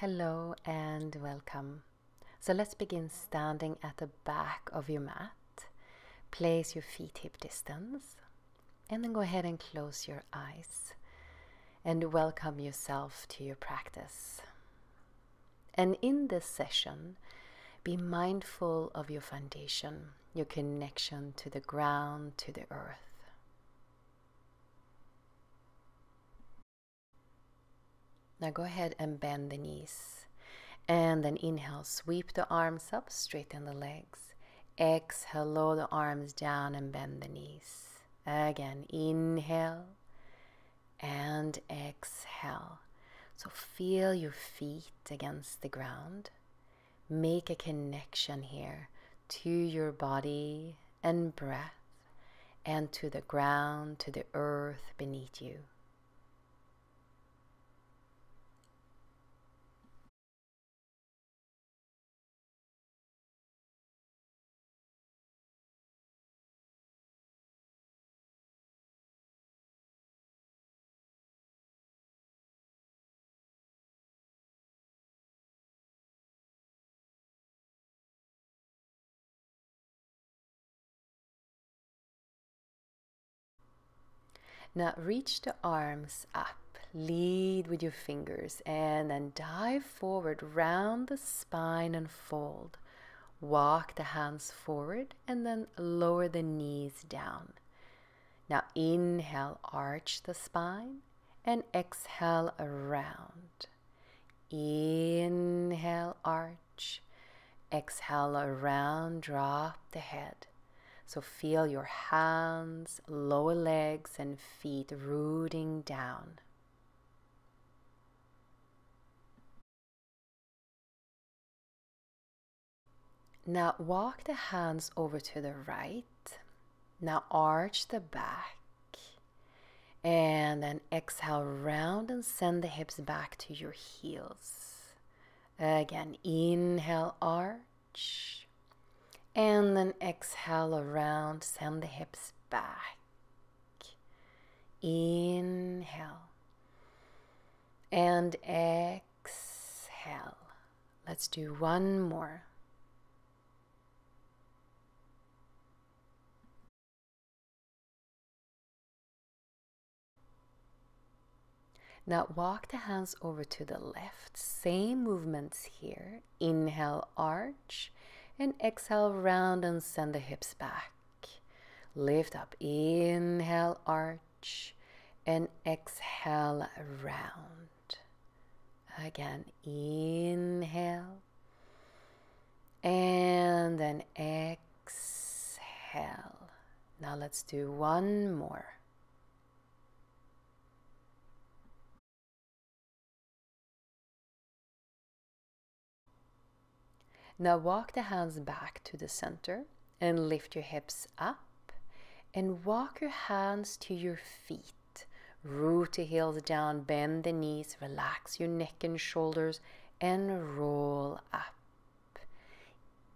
Hello and welcome. So let's begin standing at the back of your mat. Place your feet hip distance and then go ahead and close your eyes and welcome yourself to your practice. And in this session, be mindful of your foundation, your connection to the ground, to the earth. Now go ahead and bend the knees. And then inhale, sweep the arms up, straighten the legs. Exhale, lower the arms down and bend the knees. Again, inhale and exhale. So feel your feet against the ground. Make a connection here to your body and breath and to the ground, to the earth beneath you. Now reach the arms up, lead with your fingers, and then dive forward round the spine and fold. Walk the hands forward and then lower the knees down. Now inhale, arch the spine, and exhale around. Inhale, arch. Exhale around, drop the head. So feel your hands, lower legs, and feet rooting down. Now walk the hands over to the right. Now arch the back. And then exhale round and send the hips back to your heels. Again, inhale, arch. And then exhale around, send the hips back. Inhale. And exhale. Let's do one more. Now walk the hands over to the left. Same movements here. Inhale, arch, and exhale, round and send the hips back. Lift up. Inhale, arch, and exhale, round. Again, inhale, and then exhale. Now let's do one more. Now walk the hands back to the center and lift your hips up and walk your hands to your feet. Root the heels down, bend the knees, relax your neck and shoulders, and roll up.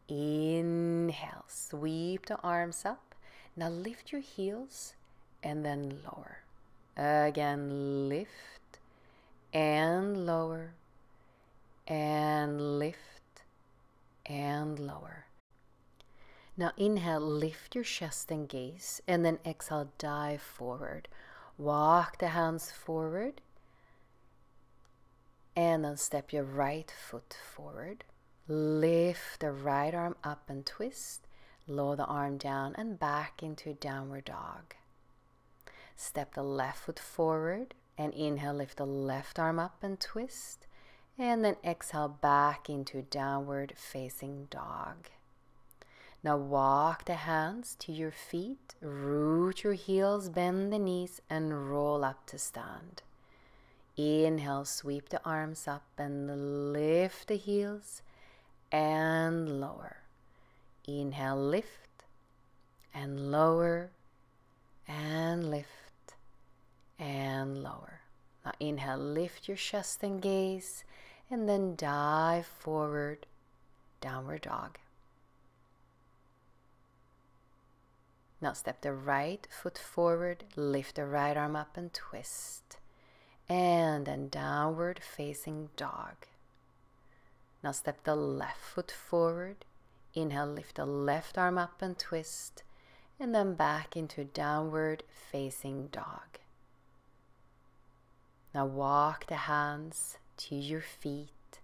Inhale, sweep the arms up. Now lift your heels and then lower. Again, lift and lower and lift and lower. Now inhale, lift your chest and gaze, and then exhale, dive forward. Walk the hands forward, and then step your right foot forward. Lift the right arm up and twist. Lower the arm down and back into downward dog. Step the left foot forward and inhale, lift the left arm up and twist and then exhale back into downward facing dog. Now walk the hands to your feet, root your heels, bend the knees, and roll up to stand. Inhale, sweep the arms up and lift the heels and lower. Inhale, lift and lower and lift and lower. Now inhale, lift your chest and gaze and then dive forward, downward dog. Now step the right foot forward, lift the right arm up and twist. And then downward facing dog. Now step the left foot forward. Inhale, lift the left arm up and twist. And then back into downward facing dog. Now walk the hands to your feet,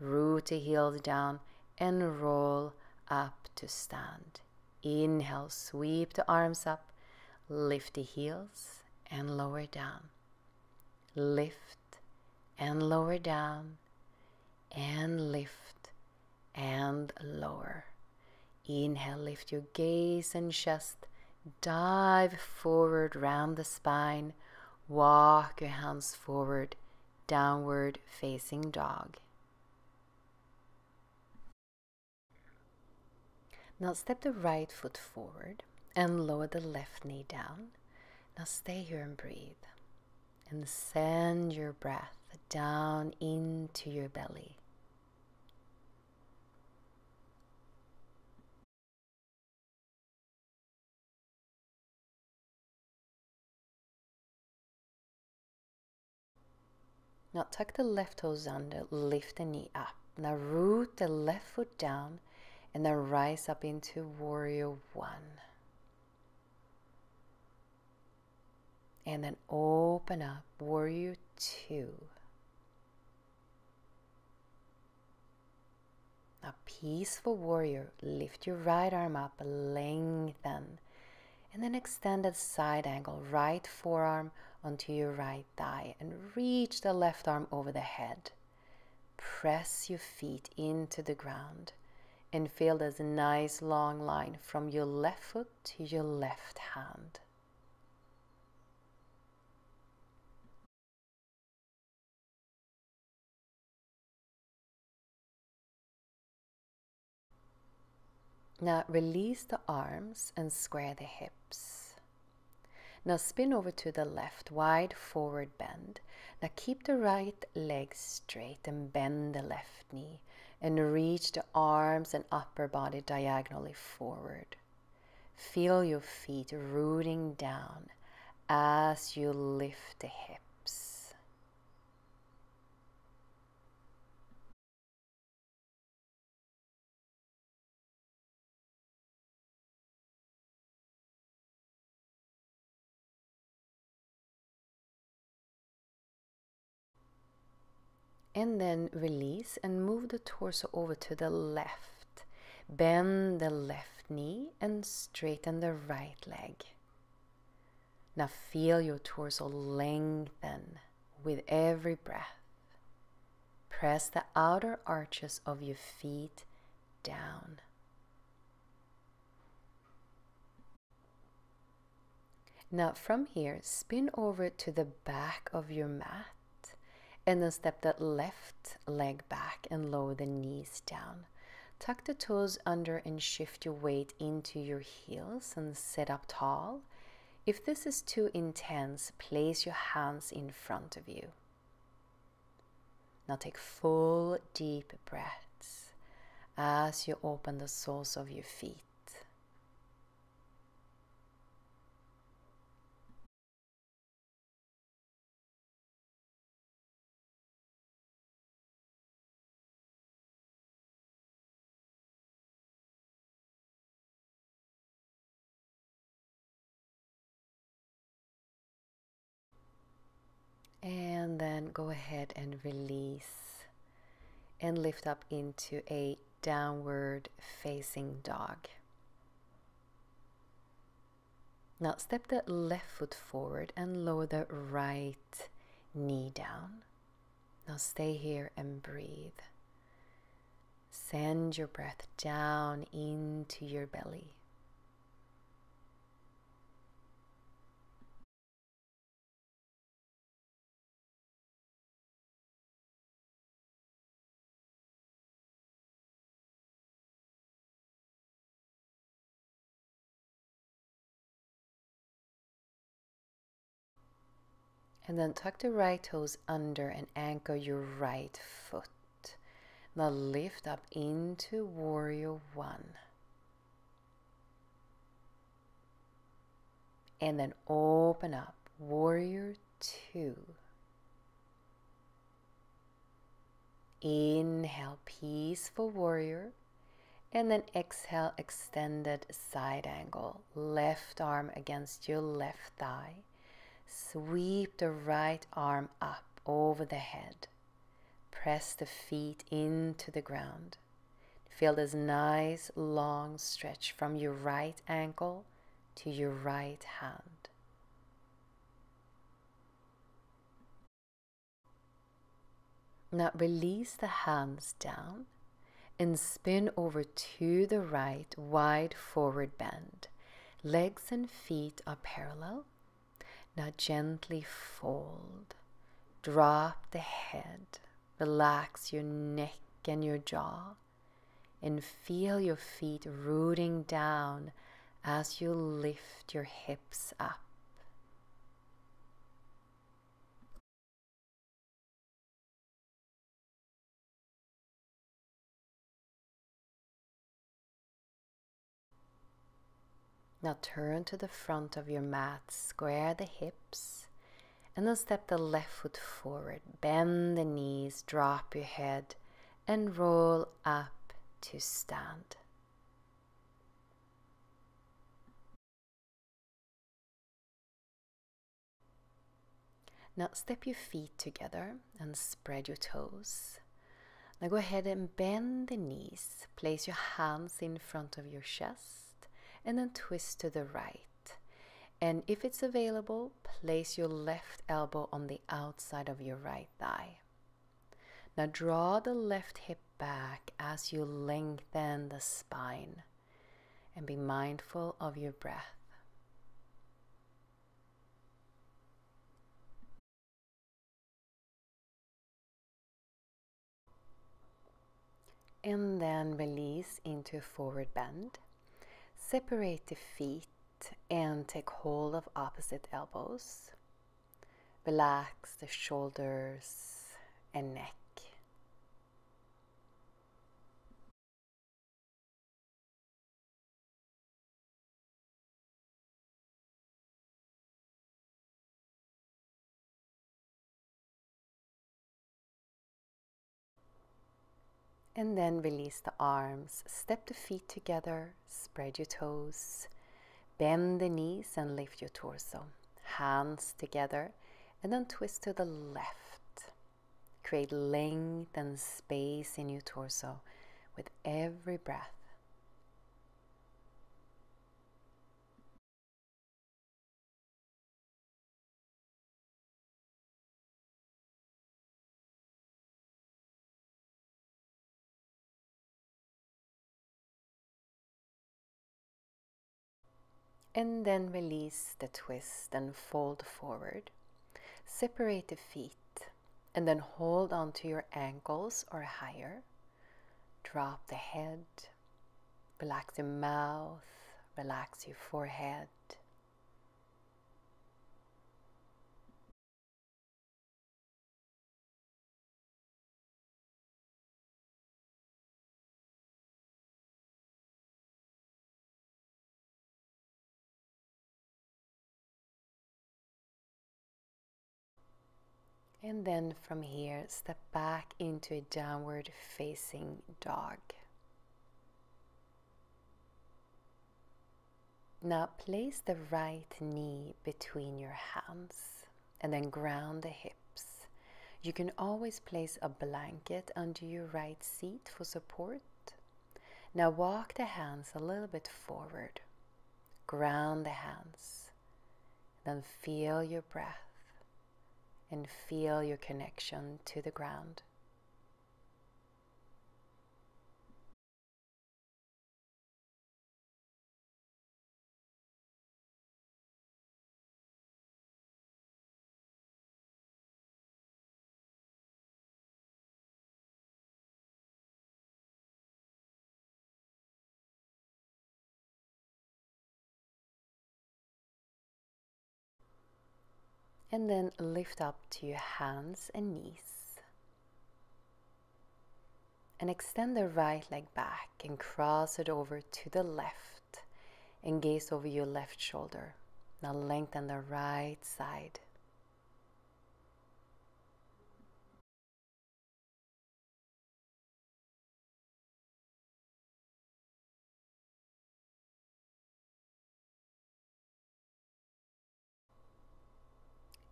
root the heels down, and roll up to stand. Inhale, sweep the arms up, lift the heels, and lower down. Lift and lower down, and lift and lower. Inhale, lift your gaze and chest. Dive forward round the spine. Walk your hands forward, downward facing dog. Now step the right foot forward and lower the left knee down. Now stay here and breathe. And send your breath down into your belly. Now tuck the left toes under, lift the knee up. Now root the left foot down and then rise up into warrior one. And then open up warrior two. Now, peaceful warrior, lift your right arm up, lengthen, and then extended side angle, right forearm onto your right thigh, and reach the left arm over the head. Press your feet into the ground and feel this nice long line from your left foot to your left hand. Now release the arms and square the hips. Now spin over to the left, wide forward bend. Now keep the right leg straight and bend the left knee and reach the arms and upper body diagonally forward. Feel your feet rooting down as you lift the hips. And then release and move the torso over to the left. Bend the left knee and straighten the right leg. Now feel your torso lengthen with every breath. Press the outer arches of your feet down. Now from here, spin over to the back of your mat and then step that left leg back and lower the knees down. Tuck the toes under and shift your weight into your heels and sit up tall. If this is too intense, place your hands in front of you. Now take full deep breaths as you open the soles of your feet. Go ahead and release and lift up into a downward facing dog. Now step the left foot forward and lower the right knee down. Now stay here and breathe. Send your breath down into your belly. And then tuck the right toes under and anchor your right foot. Now lift up into warrior one. And then open up warrior two. Inhale, peaceful warrior. And then exhale, extended side angle. Left arm against your left thigh. Sweep the right arm up over the head. Press the feet into the ground. Feel this nice long stretch from your right ankle to your right hand. Now release the hands down and spin over to the right, wide forward bend. Legs and feet are parallel. Now gently fold. Drop the head. Relax your neck and your jaw. And feel your feet rooting down as you lift your hips up. Now turn to the front of your mat, square the hips, and then step the left foot forward. Bend the knees, drop your head, and roll up to stand. Now step your feet together and spread your toes. Now go ahead and bend the knees. Place your hands in front of your chest and then twist to the right. And if it's available, place your left elbow on the outside of your right thigh. Now draw the left hip back as you lengthen the spine and be mindful of your breath. And then release into a forward bend. Separate the feet and take hold of opposite elbows. Relax the shoulders and neck. And then release the arms. Step the feet together. Spread your toes. Bend the knees and lift your torso. Hands together. And then twist to the left. Create length and space in your torso with every breath. And then release the twist and fold forward. Separate the feet and then hold onto your ankles or higher. Drop the head. Relax your mouth. Relax your forehead. And then from here, step back into a downward facing dog. Now place the right knee between your hands and then ground the hips. You can always place a blanket under your right seat for support. Now walk the hands a little bit forward. Ground the hands. Then feel your breath and feel your connection to the ground. And then lift up to your hands and knees. And extend the right leg back and cross it over to the left and gaze over your left shoulder. Now lengthen the right side.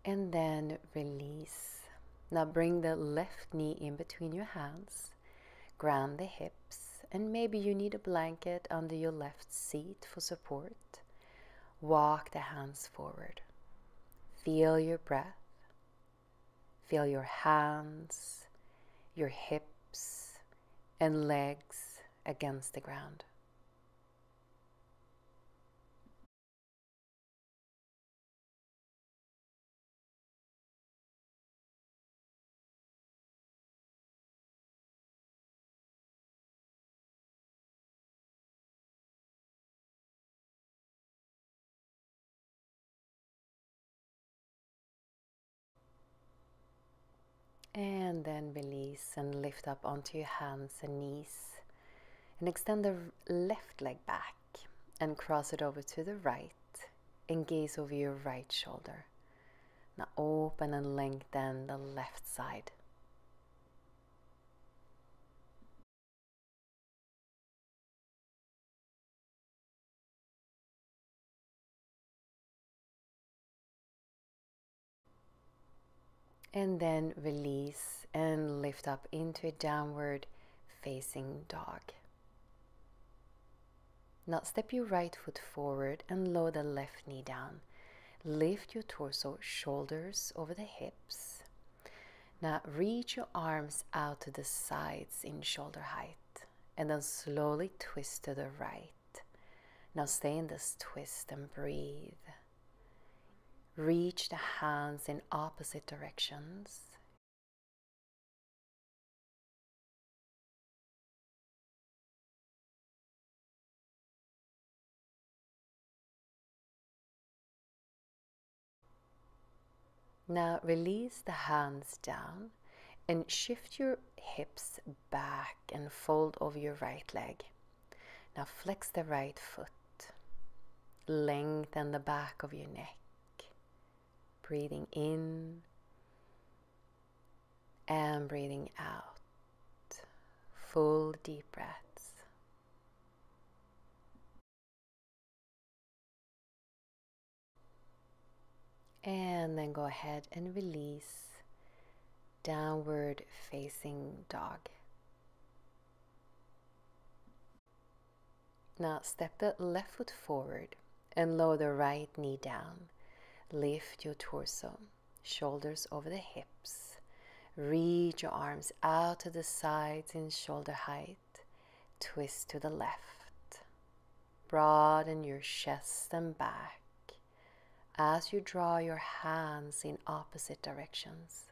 And then release. Now bring the left knee in between your hands. Ground the hips. And maybe you need a blanket under your left seat for support. Walk the hands forward. Feel your breath. Feel your hands, your hips, and legs against the ground. And then release and lift up onto your hands and knees. And extend the left leg back and cross it over to the right and gaze over your right shoulder. Now open and lengthen the left side. And then release and lift up into a downward facing dog. Now step your right foot forward and lower the left knee down. Lift your torso, shoulders over the hips. Now reach your arms out to the sides in shoulder height and then slowly twist to the right. Now stay in this twist and breathe. Reach the hands in opposite directions. Now release the hands down and shift your hips back and fold over your right leg. Now flex the right foot. Lengthen the back of your neck. Breathing in and breathing out. Full deep breaths. And then go ahead and release downward facing dog. Now step the left foot forward and lower the right knee down. Lift your torso, shoulders over the hips. Reach your arms out to the sides in shoulder height. Twist to the left. Broaden your chest and back as you draw your hands in opposite directions.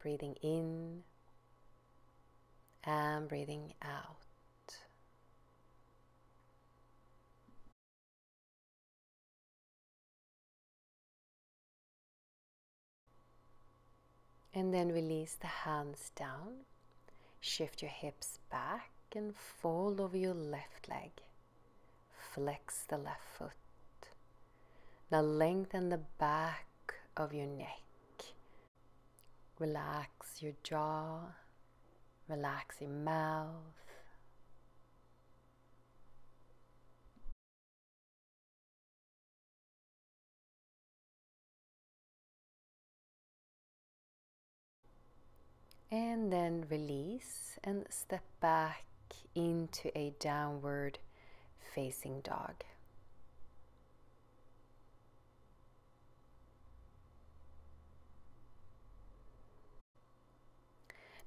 Breathing in and breathing out. And then release the hands down. Shift your hips back and fold over your left leg. Flex the left foot. Now lengthen the back of your neck. Relax your jaw. Relax your mouth. And then release and step back into a downward facing dog.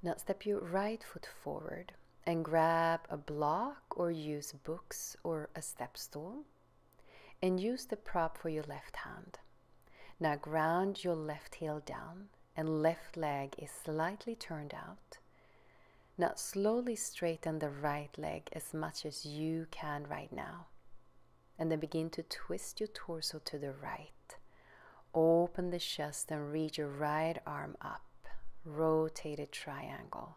Now step your right foot forward and grab a block or use books or a step stool and use the prop for your left hand. Now ground your left heel down and left leg is slightly turned out. Now slowly straighten the right leg as much as you can right now. And then begin to twist your torso to the right. Open the chest and reach your right arm up rotated triangle.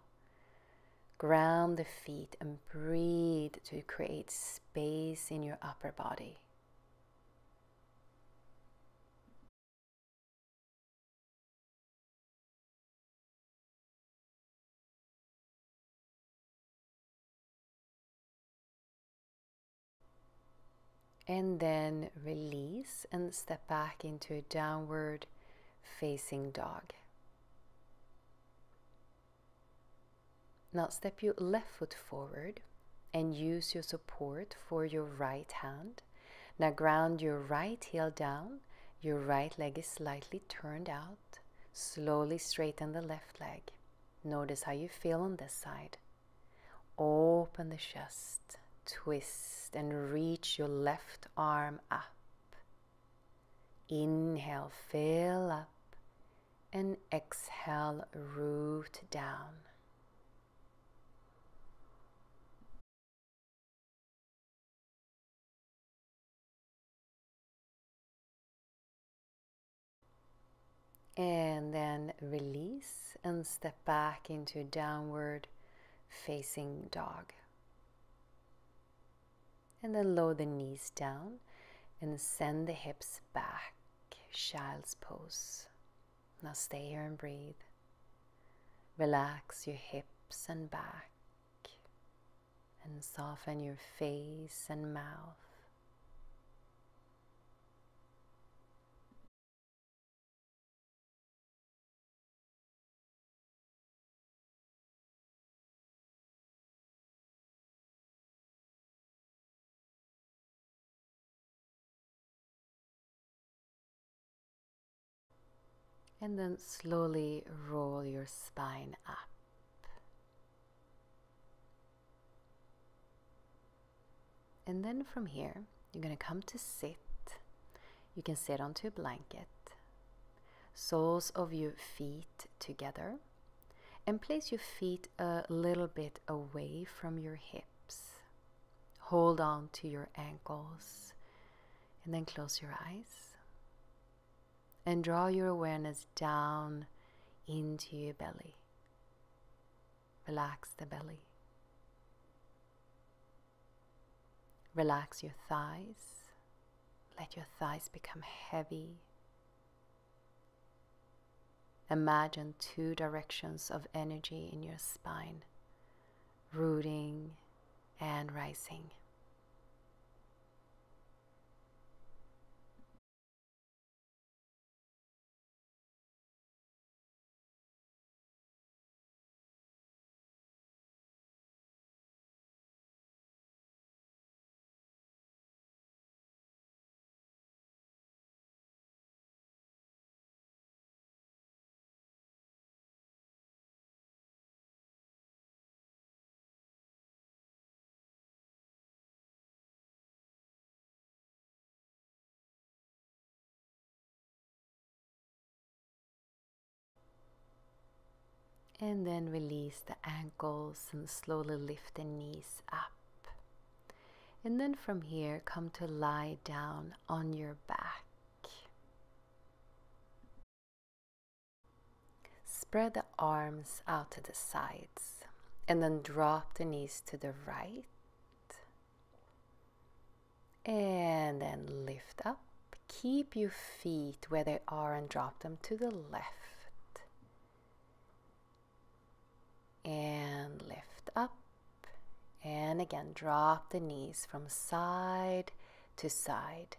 Ground the feet and breathe to create space in your upper body. And then release and step back into a downward facing dog. Now step your left foot forward and use your support for your right hand. Now ground your right heel down. Your right leg is slightly turned out. Slowly straighten the left leg. Notice how you feel on this side. Open the chest, twist, and reach your left arm up. Inhale, fill up, and exhale, root down. And then release and step back into downward facing dog. And then lower the knees down and send the hips back, child's pose. Now stay here and breathe. Relax your hips and back and soften your face and mouth. And then slowly roll your spine up. And then from here, you're going to come to sit. You can sit onto a blanket, soles of your feet together, and place your feet a little bit away from your hips. Hold on to your ankles, and then close your eyes and draw your awareness down into your belly. Relax the belly. Relax your thighs. Let your thighs become heavy. Imagine two directions of energy in your spine, rooting and rising. And then release the ankles and slowly lift the knees up. And then from here, come to lie down on your back. Spread the arms out to the sides and then drop the knees to the right. And then lift up. Keep your feet where they are and drop them to the left. And lift up. And again, drop the knees from side to side.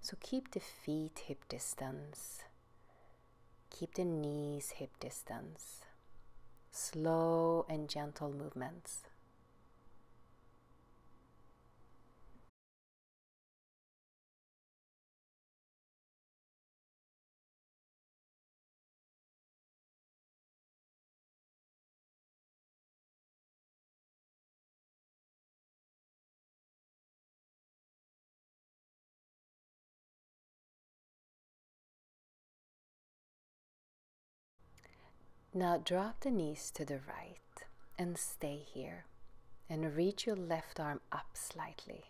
So keep the feet hip distance. Keep the knees hip distance. Slow and gentle movements. Now drop the knees to the right and stay here and reach your left arm up slightly.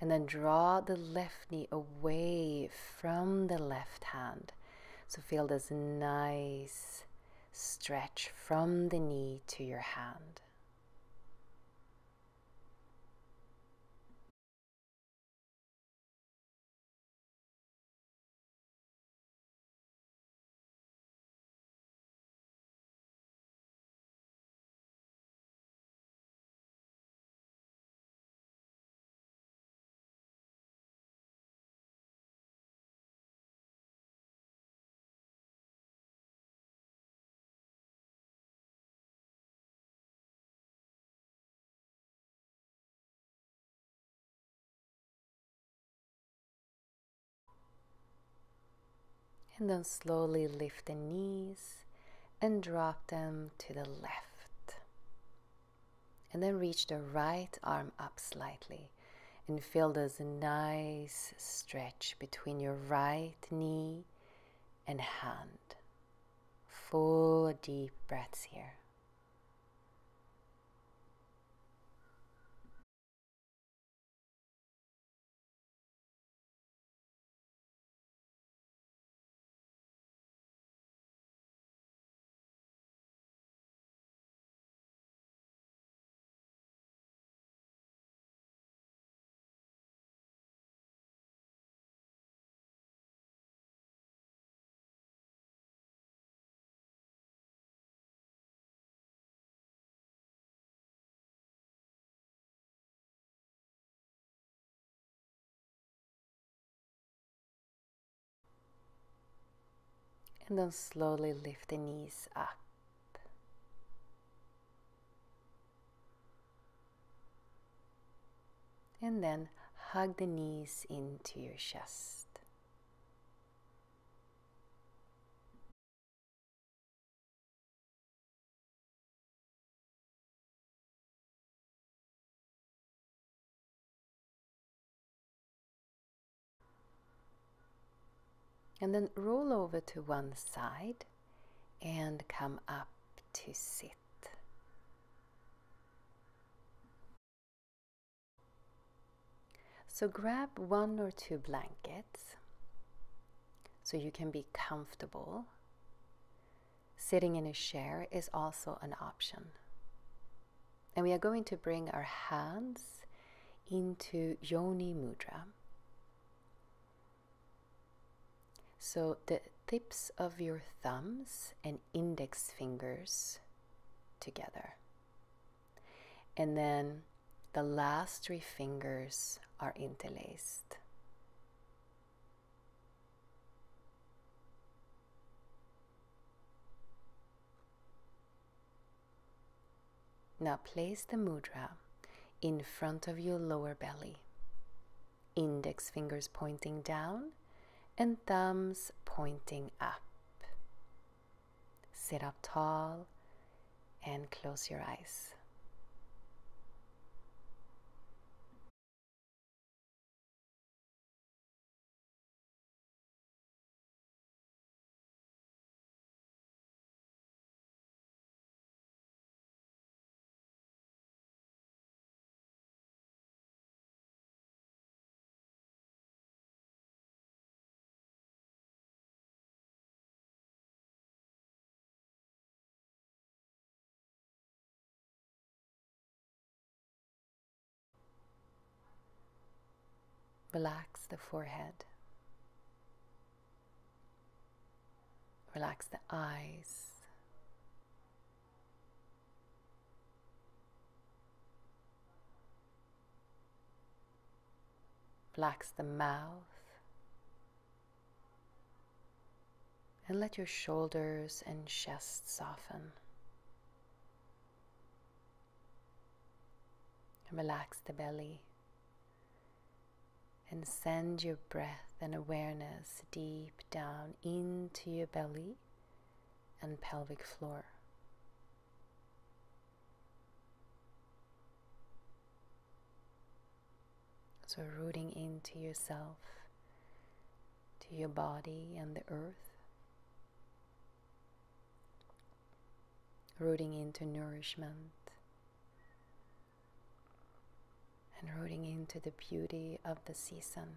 And then draw the left knee away from the left hand. So feel this nice stretch from the knee to your hand. And then slowly lift the knees and drop them to the left. And then reach the right arm up slightly and feel this nice stretch between your right knee and hand. Full deep breaths here. And then slowly lift the knees up. And then hug the knees into your chest. And then roll over to one side and come up to sit. So grab one or two blankets so you can be comfortable. Sitting in a chair is also an option. And we are going to bring our hands into Yoni Mudra. So the tips of your thumbs and index fingers together. And then the last three fingers are interlaced. Now place the mudra in front of your lower belly, index fingers pointing down and thumbs pointing up. Sit up tall and close your eyes. Relax the forehead. Relax the eyes. Relax the mouth. And let your shoulders and chest soften. And relax the belly and send your breath and awareness deep down into your belly and pelvic floor. So, rooting into yourself, to your body and the earth, rooting into nourishment and rooting into the beauty of the season.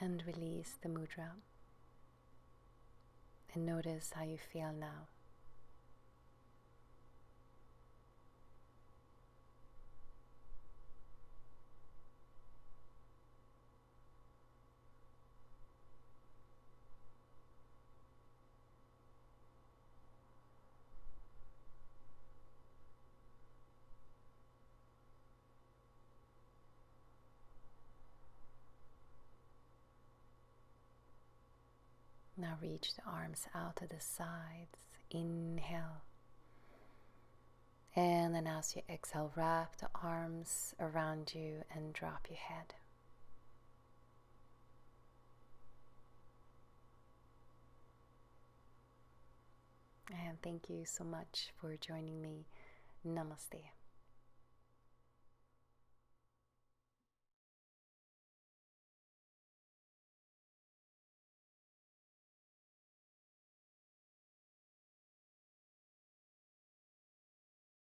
And release the mudra. And notice how you feel now. Now reach the arms out to the sides. Inhale. And then as you exhale, wrap the arms around you and drop your head. And thank you so much for joining me. Namaste.